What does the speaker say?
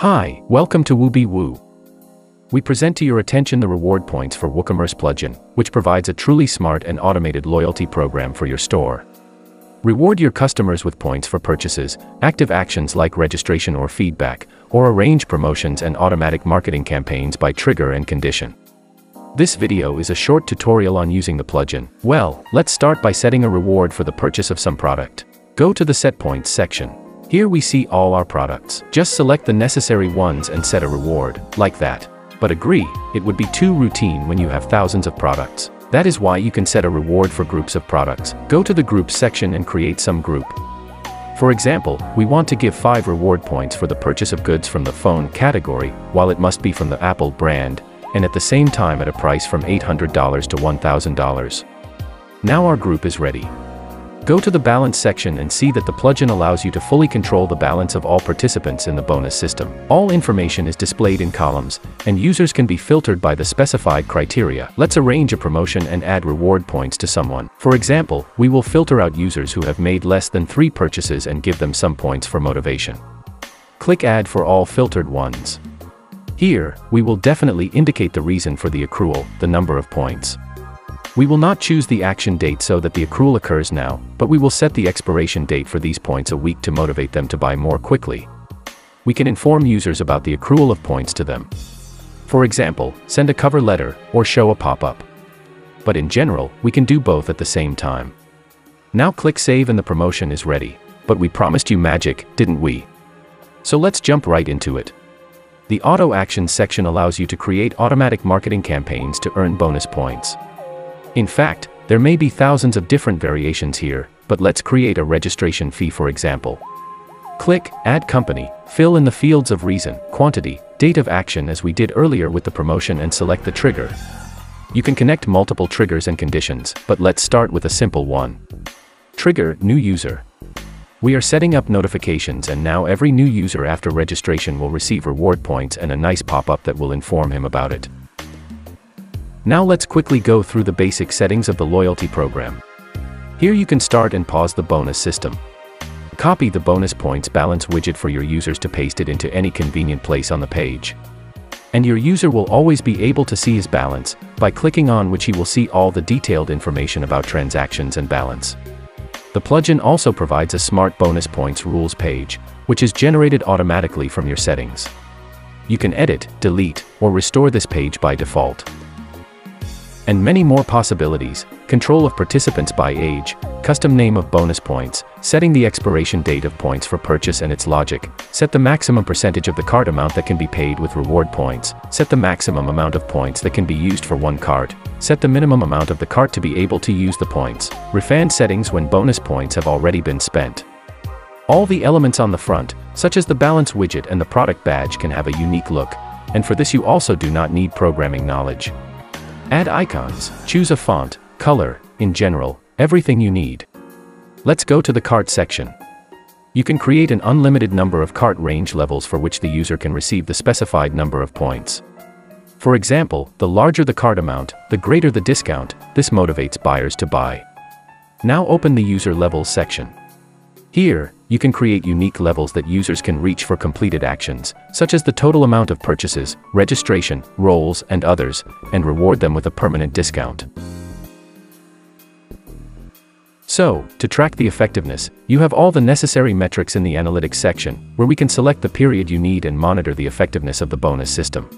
Hi, welcome to WooBeWoo. We present to your attention the reward points for WooCommerce plugin, which provides a truly smart and automated loyalty program for your store. Reward your customers with points for purchases, active actions like registration or feedback, or arrange promotions and automatic marketing campaigns by trigger and condition. This video is a short tutorial on using the plugin. Well, let's start by setting a reward for the purchase of some product. Go to the Set Points section. Here we see all our products. Just select the necessary ones and set a reward, like that. But agree, it would be too routine when you have thousands of products. That is why you can set a reward for groups of products. Go to the Groups section and create some group. For example, we want to give 5 reward points for the purchase of goods from the phone category, while it must be from the Apple brand, and at the same time at a price from $800 to $1,000. Now our group is ready. Go to the Balance section and see that the plugin allows you to fully control the balance of all participants in the bonus system. All information is displayed in columns, and users can be filtered by the specified criteria. Let's arrange a promotion and add reward points to someone. For example, we will filter out users who have made less than three purchases and give them some points for motivation. Click Add for all filtered ones. Here, we will definitely indicate the reason for the accrual, the number of points. We will not choose the action date so that the accrual occurs now, but we will set the expiration date for these points a week to motivate them to buy more quickly. We can inform users about the accrual of points to them. For example, send a cover letter or show a pop-up. But in general, we can do both at the same time. Now click save and the promotion is ready. But we promised you magic, didn't we? So let's jump right into it. The Auto Actions section allows you to create automatic marketing campaigns to earn bonus points. In fact, there may be thousands of different variations here, but let's create a registration fee for example. Click Add Company, fill in the fields of reason, quantity, date of action as we did earlier with the promotion and select the trigger. You can connect multiple triggers and conditions, but let's start with a simple one. Trigger New User. We are setting up notifications and now every new user after registration will receive reward points and a nice pop-up that will inform him about it. Now let's quickly go through the basic settings of the loyalty program. Here you can start and pause the bonus system. Copy the bonus points balance widget for your users to paste it into any convenient place on the page. And your user will always be able to see his balance, by clicking on which he will see all the detailed information about transactions and balance. The plugin also provides a smart bonus points rules page, which is generated automatically from your settings. You can edit, delete, or restore this page by default and many more possibilities, control of participants by age, custom name of bonus points, setting the expiration date of points for purchase and its logic, set the maximum percentage of the cart amount that can be paid with reward points, set the maximum amount of points that can be used for one cart, set the minimum amount of the cart to be able to use the points, refund settings when bonus points have already been spent. All the elements on the front, such as the balance widget and the product badge can have a unique look, and for this you also do not need programming knowledge. Add icons, choose a font, color, in general, everything you need. Let's go to the cart section. You can create an unlimited number of cart range levels for which the user can receive the specified number of points. For example, the larger the cart amount, the greater the discount, this motivates buyers to buy. Now open the user levels section. Here, you can create unique levels that users can reach for completed actions, such as the total amount of purchases, registration, roles, and others, and reward them with a permanent discount. So, to track the effectiveness, you have all the necessary metrics in the analytics section, where we can select the period you need and monitor the effectiveness of the bonus system.